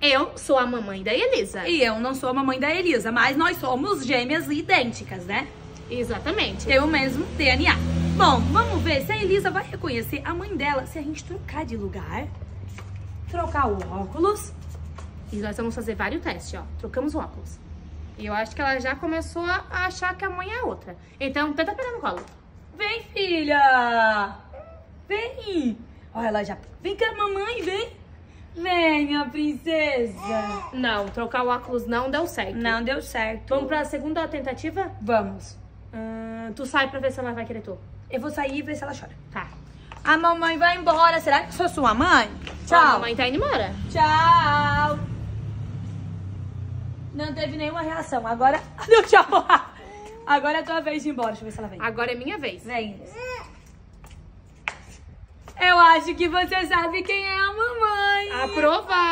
Eu sou a mamãe da Elisa. E eu não sou a mamãe da Elisa, mas nós somos gêmeas idênticas, né? Exatamente. Tem o mesmo DNA. Bom, vamos ver se a Elisa vai reconhecer a mãe dela se a gente trocar de lugar. Trocar o óculos. E nós vamos fazer vários testes, ó. Trocamos o óculos. E eu acho que ela já começou a achar que a mãe é outra. Então, tenta pegar no colo. Vem, filha! Vem! Olha, ela já... Vem cá, mamãe, vem! Vem, minha princesa! Não, trocar o óculos não deu certo. Não deu certo. Vamos pra segunda tentativa? Vamos. Hum, tu sai pra ver se ela vai querer tu. Eu vou sair e ver se ela chora. Tá. A mamãe vai embora. Será que sou sua mãe? Tchau. a mamãe tá indo embora. Tchau. Não teve nenhuma reação. Agora... Deu tchau. Agora é a tua vez de ir embora. Deixa eu ver se ela vem. Agora é minha vez. Vem. Eu acho que você sabe quem é a mamãe. Parabéns!